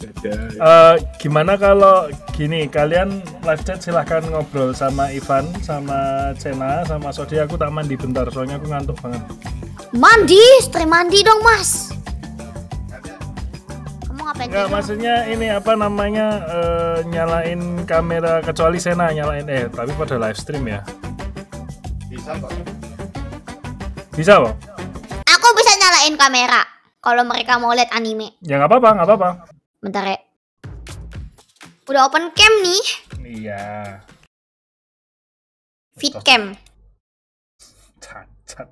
Uh, gimana kalau gini kalian live chat silahkan ngobrol sama Ivan sama Cena sama Sodi. Aku tak mandi bentar soalnya aku ngantuk banget. Mandi stream mandi dong mas. Kamu ngapain Enggak, maksudnya ini apa namanya uh, nyalain kamera kecuali Sena nyalain. Eh tapi pada live stream ya. Bisa kok. Bisa kok? Aku bisa nyalain kamera kalau mereka mau lihat anime. Ya nggak apa-apa nggak apa-apa Bentar ya. Udah open cam nih. Iya. Fit cam. Cacat.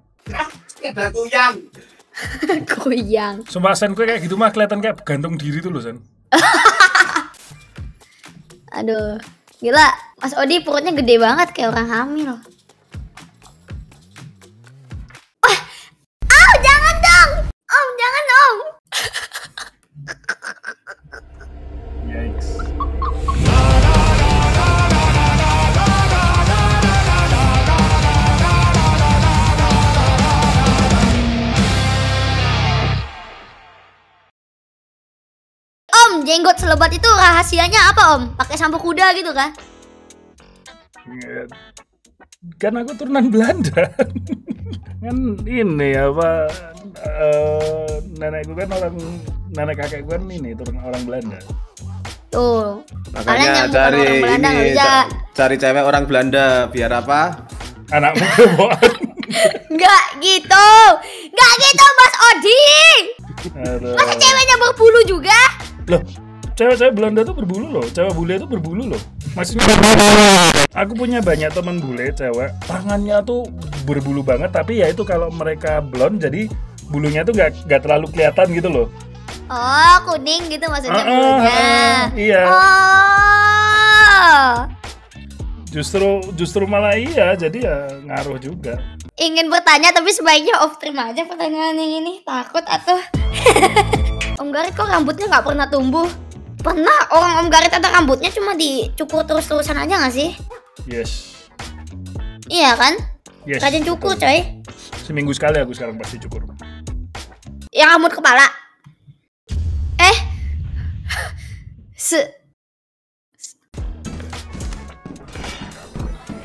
Ada kuyang. kuyang. Sumpah Sen gue kayak gitu mah kelihatan kayak gantung diri tuh loh Sen. Aduh. Gila, Mas Odi perutnya gede banget kayak orang hamil. Jenggot selebat itu rahasianya apa Om? Pakai sampo kuda gitu kan? Kan aku turunan Belanda. kan ini apa uh, nenekku kan orang nenek kakekku kan ini turun orang Belanda. Tuh. Makanya cari orang Belanda, ini bisa. cari cewek orang Belanda biar apa? Anakmu kebohongan. Enggak gitu. Enggak gitu Mas Odi. Masa ceweknya berbulu juga? Loh, cewek-cewek Belanda tuh berbulu loh. Cewek bule tuh berbulu loh. Maksudnya aku punya banyak teman bule cewek, tangannya tuh berbulu banget tapi ya itu kalau mereka blond jadi bulunya tuh gak, gak terlalu kelihatan gitu loh. Oh, kuning gitu maksudnya uh, bulunya. Uh, iya. Oh. Justru justru malah iya, jadi ya ngaruh juga. Ingin bertanya tapi sebaiknya off stream aja pertanyaan yang ini. Takut atau Om Garit kok rambutnya nggak pernah tumbuh? Pernah orang Om Garit ada rambutnya cuma dicukur terus-terusan aja nggak sih? Yes. Iya kan? Yes. Rajin cukur coy. Seminggu sekali aku sekarang pasti cukur. Yang rambut kepala? Eh? Se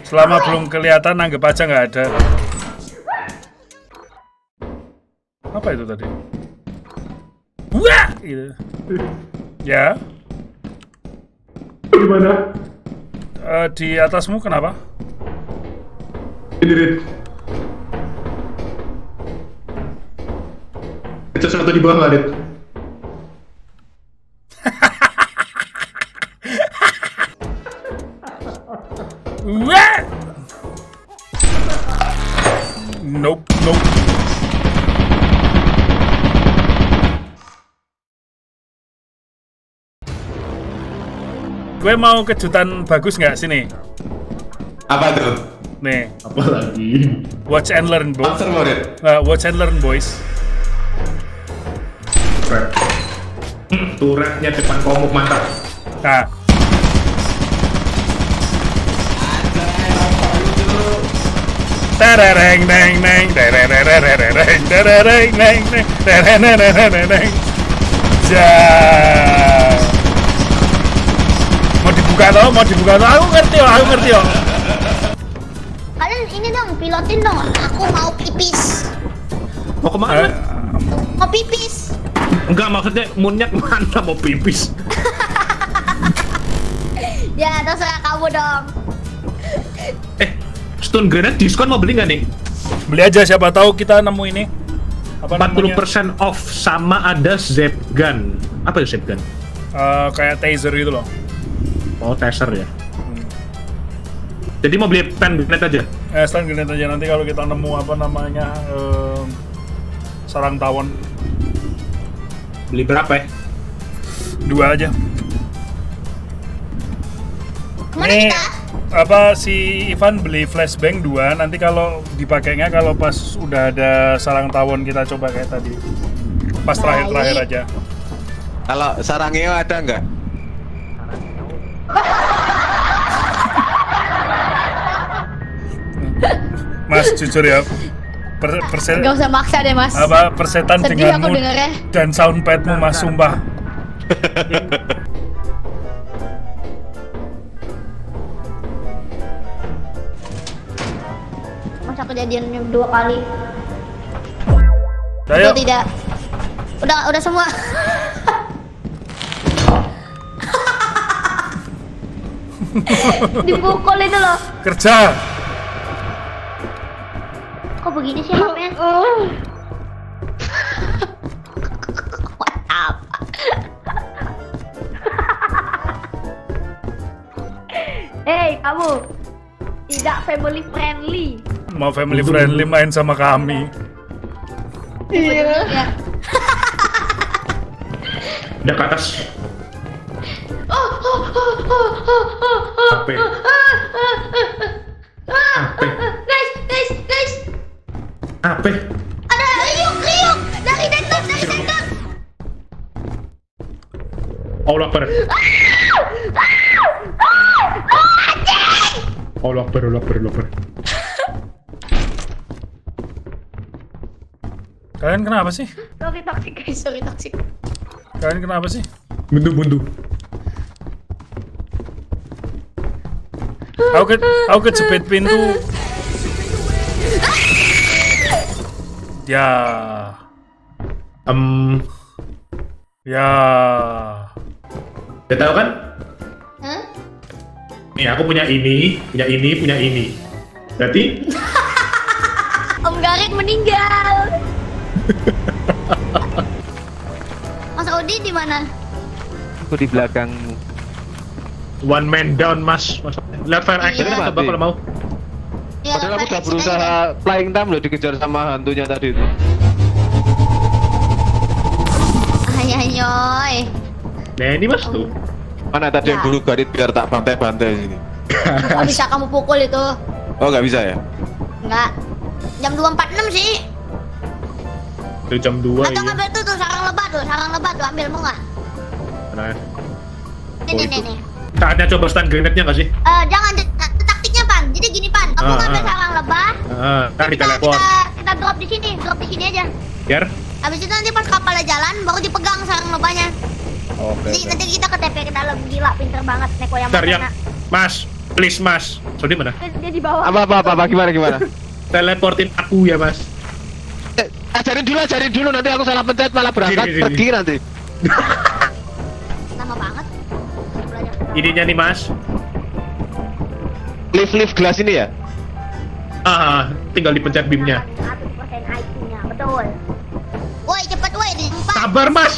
Selama belum kelihatan anggap aja nggak ada. Apa itu tadi? Wah! Gitu. Ya. Gimana? Uh, di atasmu kenapa? Ini, Rit. Itu satu di bawah nggak, Rit? What? Gue mau kejutan bagus nggak sini? Apa tuh? Nih. Apa lagi? Watch and learn, boys. Uh, watch and learn, boys. Turretnya depan komuk mantap. Nah, Tereng neng neng tereng tereng tereng neng neng neng neng Ja. Mau dibuka toh, mau dibuka toh. Aku ngerti yo, aku ngerti yo. Kalian ini dong, pilotin dong. Aku mau pipis. Mau ke mana? Mau pipis. Enggak, maksudnya moonnya ke mana mau pipis? ya, terserah kamu dong. Eh, Stone Grenade diskon mau beli nggak nih? Beli aja siapa tahu kita nemu ini. Apa 40% namanya? off sama ada Zap Gun. Apa itu Zap Gun? Uh, kayak taser gitu loh. Oh, taser ya. Hmm. Jadi mau beli pen grenade aja? Eh, stand grenade aja nanti kalau kita nemu apa namanya uh, sarang tawon. Beli berapa ya? Dua aja. Kita? apa si Ivan beli flashbang dua nanti kalau dipakainya kalau pas udah ada sarang tawon kita coba kayak tadi pas terakhir terakhir aja kalau sarangnya ada nggak Mas jujur ya per, persen Gak usah maksa deh mas apa persetan Sedih denganmu aku dengernya dan soundpadmu mas sumpah Masa kejadiannya dua kali? Atau tidak? Udah udah semua. Dipukul itu loh. kerja. Kok begini sih HP-nya? Mantap. Hei kamu, tidak family friendly. Mau family friendly main sama kami. Ya. Udah ke atas. HP. HP. Guys, guys, guys. HP. Ada riuk, riuk dari dekat, dari dekat. Allah Akbar. Allah Akbar, Allah Akbar, Allah Akbar. Kalian kenapa sih? Sorry toxic guys, sorry toxic. Kalian kenapa sih? Buntu, buntu. Aku ke aku kejepit pintu. Ya, Em, ya. udah tahu kan? Hah? Nih, aku punya ini, punya ini, punya ini. Berarti Om Garik meninggal. Mas Odi di mana? Aku di belakangmu. One man down, Mas. Lihat fire action Iya. coba kalau mau. Ya, Padahal aku udah berusaha flying time loh dikejar sama hantunya tadi itu. Ay, ay, ay. Nah, ini Mas tuh. Mana tadi yang Ya. dulu garit biar tak bantai-bantai sini. Nggak bisa kamu pukul itu. Oh nggak bisa ya? Enggak. Jam 2.46 sih. Itu jam 2 Atau iya. ngambil tuh, tuh sarang lebah tuh, sarang lebah tuh ambil mau nggak? Nah, Nih, Oh, nih, itu. nih, nih. Saatnya coba stun grenade-nya nggak sih? Eh, jangan taktiknya pan. Jadi gini pan, kamu Ah, ngambil ah. sarang lebah. Di kita, teleport. kita, kita drop di sini, drop di sini aja. Biar Habis itu nanti pas kapalnya jalan, baru dipegang sarang lebahnya. Oke. Jadi nanti kita ke TP ke dalam gila, pinter banget Neko yang Bentar, yang mana. Mas, please Mas. Sodi mana? Dia, dia di bawah. Apa apa apa, apa gimana gimana? Teleportin aku ya Mas. Eh, ajarin dulu ajarin dulu nanti aku salah pencet malah berangkat Gini, gini, pergi nanti. Ininya nih Mas. Lift lift gelas ini ya? Ah, tinggal dipencet beamnya. 100% IQ-nya, betul. Woi, cepet woi, empat. Sabar Mas.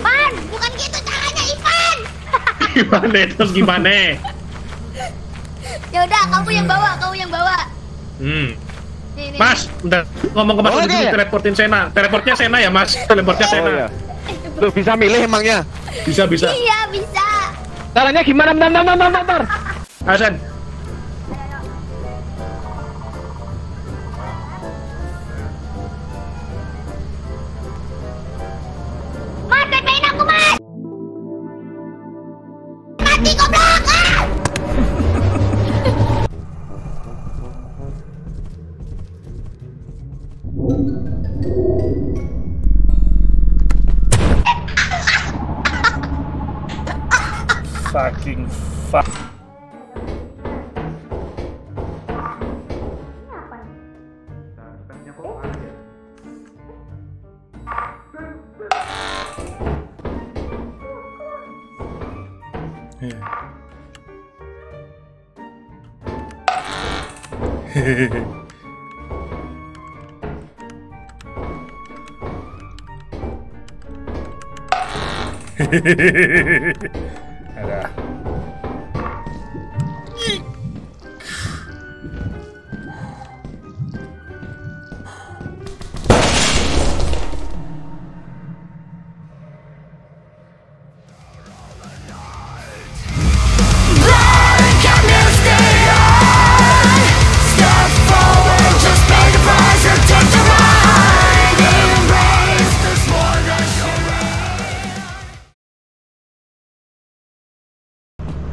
Pan, bukan gitu caranya, Ipan. Gimana terus gimana? Ya udah, kamu yang bawa, kamu yang bawa. Hmm. Nih, nih. Mas, bentar. Ngomong ke Mas. Odi dulu teleportin Sena. Teleportnya Sena ya Mas. Teleportnya Oh Sena. ya. Lu bisa milih emangnya? Bisa bisa. Iya, bisa. Caranya gimana? Bentar bentar bentar bentar. Hasan. Fucking fuck. Iya. Hehehe. Ada.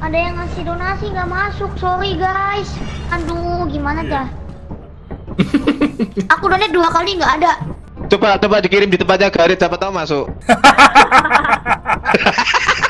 Ada yang ngasih donasi nggak masuk, sorry guys. Aduh, gimana dah? Aku donate dua kali nggak ada. Coba coba dikirim di tempatnya Garit siapa tahu masuk.